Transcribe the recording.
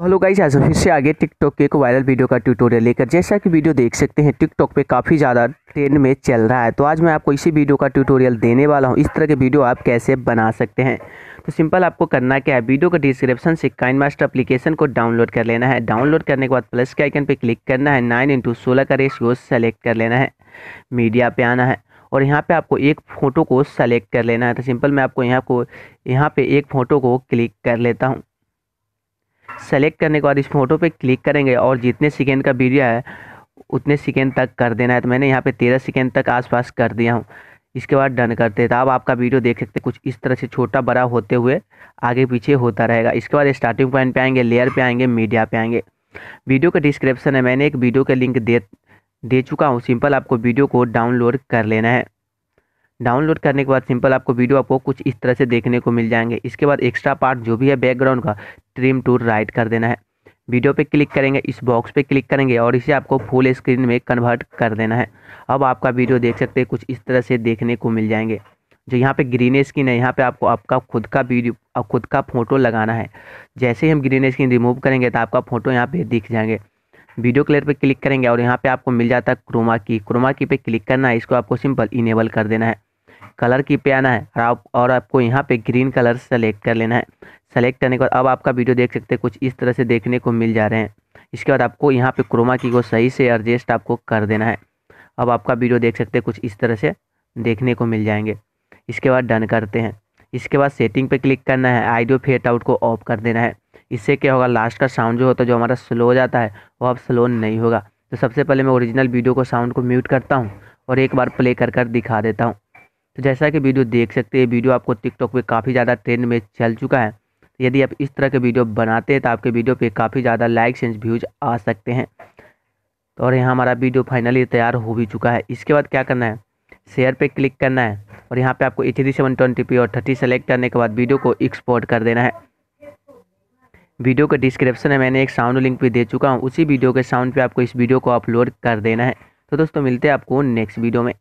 Hello guys, आज फिर से आगे टिकटॉक के एक वायरल वीडियो का ट्यूटोरियल लेकर। जैसा कि वीडियो देख सकते हैं, टिकटॉक पे काफ़ी ज़्यादा ट्रेंड में चल रहा है। तो आज मैं आपको इसी वीडियो का ट्यूटोरियल देने वाला हूँ। इस तरह के वीडियो आप कैसे बना सकते हैं? तो सिंपल आपको करना क्या है, वीडियो का डिस्क्रिप्शन से काइन मास्टर अपलीकेशन को डाउनलोड कर लेना है। डाउनलोड करने के बाद प्लस के आइकन पर क्लिक करना है। नाइन इंटू सोलह का रेशियो सेलेक्ट कर लेना है। मीडिया पर आना है। और यहाँ पे आपको एक फ़ोटो को सेलेक्ट कर लेना है। तो सिंपल मैं आपको यहाँ को, यहाँ पे एक फ़ोटो को क्लिक कर लेता हूँ। सेलेक्ट करने के बाद इस फ़ोटो पे क्लिक करेंगे और जितने सेकेंड का वीडियो है, उतने सेकेंड तक कर देना है। तो मैंने यहाँ पे तेरह सेकेंड तक आसपास कर दिया हूँ। इसके बाद डन करते हैं। तो अब आपका वीडियो देख सकते कुछ इस तरह से छोटा बड़ा होते हुए आगे पीछे होता रहेगा। इसके बाद स्टार्टिंग पॉइंट पे आएँगे लेयर पे आएँगे मीडिया पे आएँगे। वीडियो का डिस्क्रिप्शन है। मैंने एक वीडियो का लिंक दे दे चुका हूँ। सिंपल आपको वीडियो को डाउनलोड कर लेना है। डाउनलोड करने के बाद सिंपल आपको वीडियो आपको कुछ इस तरह से देखने को मिल जाएँगे। इसके बाद एक्स्ट्रा पार्ट जो भी है बैकग्राउंड का ट्रिम टू राइट कर देना है। वीडियो पे क्लिक करेंगे, इस बॉक्स पे क्लिक करेंगे और इसे आपको फुल स्क्रीन में कन्वर्ट कर देना है। अब आपका वीडियो देख सकते हैं, कुछ इस तरह से देखने को मिल जाएँगे। जो यहाँ पे ग्रीन स्क्रीन है, यहाँ पे आपको आपका खुद का वीडियो और खुद का फ़ोटो लगाना है। जैसे ही हम ग्रीन स्क्रीन रिमूव करेंगे तो आपका फ़ोटो यहाँ पे दिख जाएँगे। वीडियो क्लियर पे क्लिक करेंगे और यहाँ पे आपको मिल जाता है क्रोमा की क्रोमा की पे क्लिक करना है, इसको आपको सिंपल इनेबल कर देना है। कलर की पे आना है और आप, और आपको यहाँ पे ग्रीन कलर सेलेक्ट कर लेना है। सेलेक्ट करने के बाद अब आपका वीडियो देख सकते हैं, कुछ इस तरह से देखने को मिल जा रहे हैं। इसके बाद आपको यहाँ पे क्रोमा की को सही से एडजस्ट आपको कर देना है। अब आपका वीडियो देख सकते हैं, कुछ इस तरह से देखने को मिल जाएँगे। इसके बाद डन करते हैं। इसके बाद सेटिंग पे क्लिक करना है आइडियो फेट आउट को ऑफ़ कर देना है। इससे क्या होगा लास्ट का साउंड जो होता है, जो हमारा स्लो हो जाता है, वो अब स्लो नहीं होगा। तो सबसे पहले मैं ओरिजिनल वीडियो को साउंड को म्यूट करता हूँ और एक बार प्ले कर कर दिखा देता हूँ। तो जैसा कि वीडियो देख सकते हैं, वीडियो आपको टिकटॉक पे काफ़ी ज़्यादा ट्रेंड में चल चुका है। तो यदि आप इस तरह के वीडियो बनाते हैं तो आपके वीडियो पे काफ़ी ज़्यादा लाइक्स एंड व्यूज़ आ सकते हैं। तो और यहाँ हमारा वीडियो फाइनली तैयार हो भी चुका है। इसके बाद क्या करना है? शेयर पे क्लिक करना है और यहाँ पे आपको एच डी सेवन ट्वेंटी और थर्टी सेलेक्ट करने के बाद वीडियो को एक्सपोर्ट कर देना है। वीडियो का डिस्क्रिप्शन है मैंने एक साउंड लिंक भी दे चुका हूँ। उसी वीडियो के साउंड पे आपको इस वीडियो को अपलोड कर देना है। तो दोस्तों मिलते हैं आपको नेक्स्ट वीडियो में।